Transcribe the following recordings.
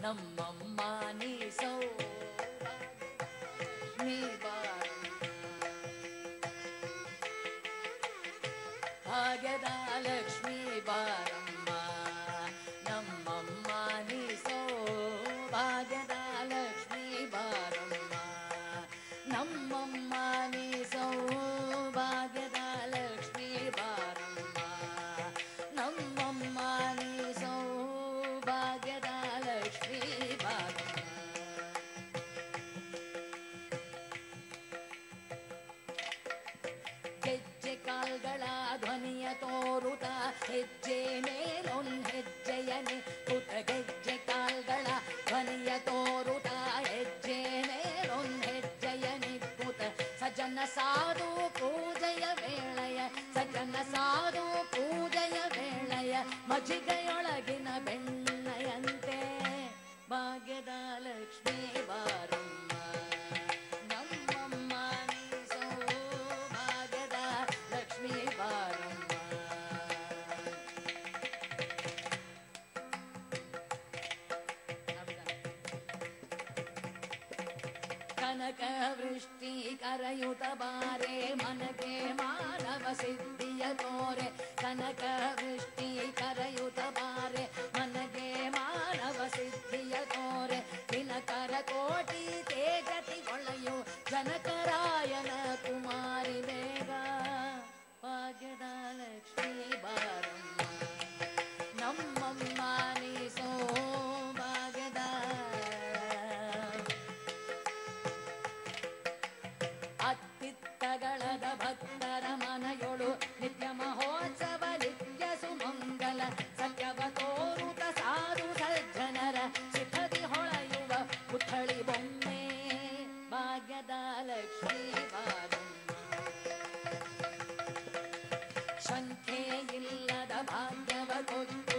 मानीसौ लक्ष्मीबारम् भाग्यदालक्ष्मीबारम् దేమేలొన్ హెజ్జయనే పుత గజ్జ కాల్గల వనియ తోరుతా హెజ్జేనే లొన్ హెజ్జయని పుత సజన సాదు పూజయ వేళయ సజన సాదు పూజయ వేళయ మజిగ యొలగిన బెన్నయంతే భాగ్యదాలక్ష్మి क वृष्टि करयुत बारे मनके मानव सिद्ध कोरे कनक करयुत बारे मनगे मानव सिद्धि कोरे दिनकर कोटि ते गति जनक यदा लक्ष्मीवारम् शङ्खे इल्लद भाग्यव ಕೊಂದು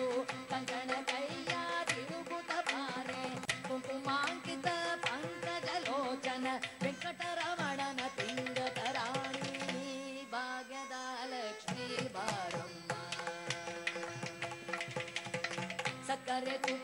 ಕಂಕಣ ಕೈಯ ತಿರುಗುತ ಪಾರೆ ಕುಂಕುಮಾಂಕಿತ ಪಂಕಜ ಲೋಚನ ವೆಂಕಟರಮಣನ ಪಿಂಗತ ರಾಣಿ ಭಾಗ್ಯದ ಲಕ್ಷ್ಮೀ ಬಾರಮ್ಮ ಸಕ್ಕರೆ ತು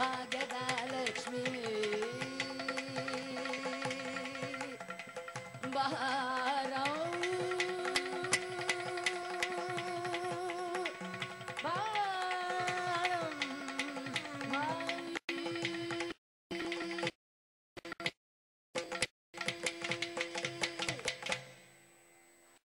ಭಾಗದ